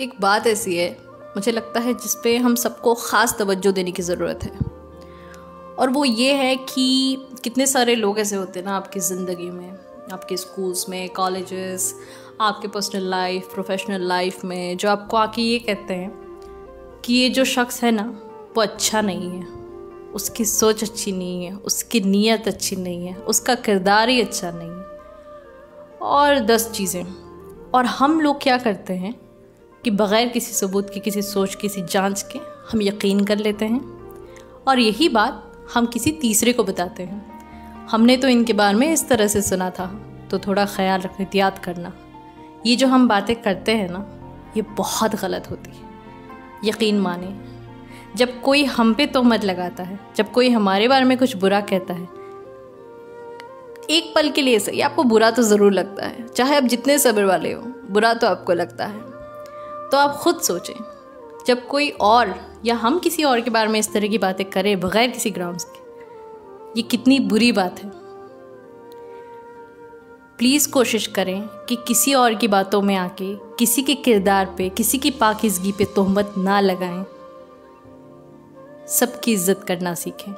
एक बात ऐसी है, मुझे लगता है जिस पे हम सबको ख़ास तवज्जो देने की ज़रूरत है। और वो ये है कि कितने सारे लोग ऐसे होते हैं ना आपकी ज़िंदगी में, आपके स्कूल्स में, कॉलेजेस, आपके पर्सनल लाइफ, प्रोफेशनल लाइफ में, जो आपको आके ये कहते हैं कि ये जो शख्स है ना, वो अच्छा नहीं है। उसकी सोच अच्छी नहीं है, उसकी नीयत अच्छी नहीं है, उसका किरदार ही अच्छा नहीं है। और दस चीज़ें। और हम लोग क्या करते हैं कि बग़ैर किसी सबूत की, किसी सोच, किसी जाँच के हम यकीन कर लेते हैं। और यही बात हम किसी तीसरे को बताते हैं। हमने तो इनके बारे में इस तरह से सुना था तो थोड़ा ख्याल रख एहतियात करना। ये जो हम बातें करते हैं ना, ये बहुत गलत होती है। यकीन माने, जब कोई हम पे तोहमत लगाता है, जब कोई हमारे बारे में कुछ बुरा कहता है, एक पल के लिए सही, आपको बुरा तो ज़रूर लगता है, चाहे आप जितने सब्र वाले हो, बुरा तो आपको लगता है। तो आप खुद सोचें, जब कोई और या हम किसी और के बारे में इस तरह की बातें करें बगैर किसी ग्राउंड्स के, ये कितनी बुरी बात है। प्लीज़ कोशिश करें कि किसी और की बातों में आके, किसी के किरदार पे, किसी की पाकिजगी पे तोहमत ना लगाएँ। सबकी इज़्ज़त करना सीखें।